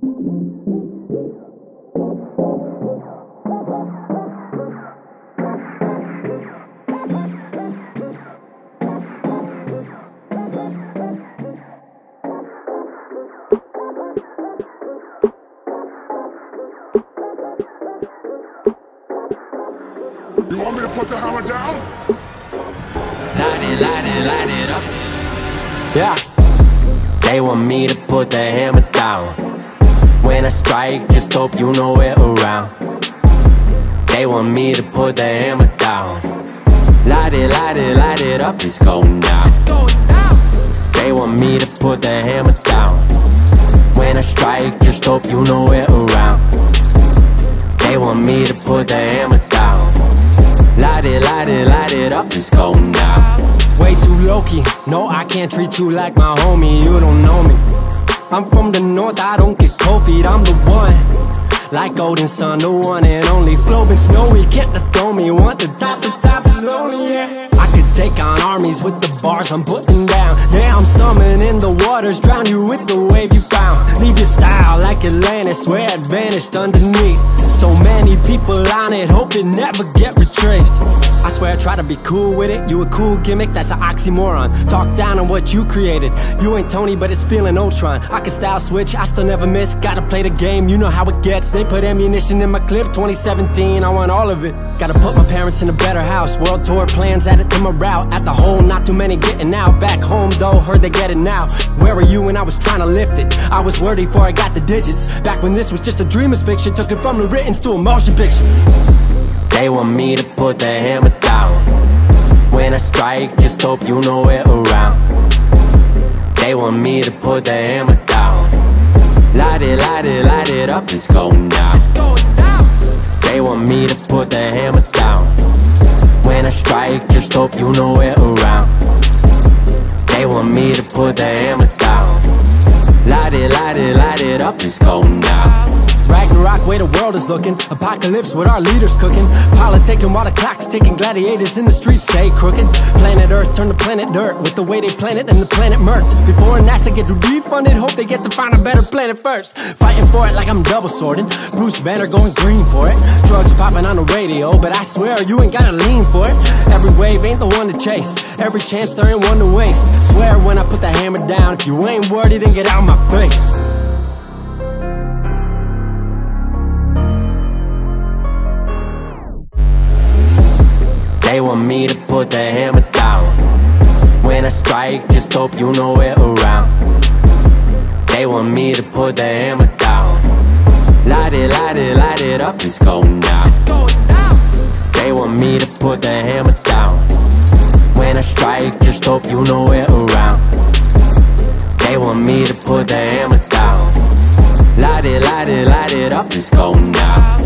You want me to put the hammer down? Light it, light it, light it up. Yeah. They want me to put the hammer down. When I strike, just hope you know it around. They want me to put the hammer down. Light it, light it, light it up, it's going down. They want me to put the hammer down. When I strike, just hope you know it around. They want me to put the hammer down. Light it, light it, light it up, it's going down. Way too low key, no, I can't treat you like my homie, you don't. I'm from the north, I don't get cold feet, I'm the one. Like golden sun, the one and only. Flow been snowy, can't dethrone me. Want the top, the top is lonely, yeah. I could take on armies with the bars I'm putting down. Yeah, I'm summoning the waters, drown you with the wave you found. Leave your style like Atlantis, where it vanished underneath. So many people on it, hope it never get retrieved. I swear I try to be cool with it. You a cool gimmick, that's an oxymoron. Talk down on what you created. You ain't Tony, but it's feeling Ultron. I can style switch, I still never miss. Gotta play the game, you know how it gets. They put ammunition in my clip, 2017, I want all of it. Gotta put my parents in a better house. World tour plans added to my route. At the hole, not too many getting out. Back home though, heard they get it now. Where were you when I was trying to lift it? I was worthy before I got the digits. Back when this was just a dreamer's fiction, took it from the writtens to a motion picture. They want me to put the hammer down. When I strike, just hope you know it around. They want me to put the hammer down. Light it, light it, light it up, it's going down. They want me to put the hammer down. When I strike, just hope you know it around. They want me to put the hammer down. Light it, light it, light it up, it's going down. Ragnarok, way the world is looking. Apocalypse with our leaders cooking. Politicking while the clock's ticking. Gladiators in the streets stay crooked. Planet Earth turn to planet dirt with the way they plan it and the planet murked. Before NASA get refunded, hope they get to find a better planet first. Fighting for it like I'm double sorting. Bruce Banner going green for it. Drugs popping on the radio, but I swear you ain't gotta lean for it. Every wave ain't the one to chase. Every chance there ain't one to waste. Swear when I put the hammer down, if you ain't worthy, then get out my face. They want me to put the hammer down. When I strike, just hope you know it around. They want me to put the hammer down. Light it, light it, light it up, it's going down. They want me to put the hammer down. When I strike, just hope you know it around. They want me to put the hammer down. Light it, light it, light it up, it's going down.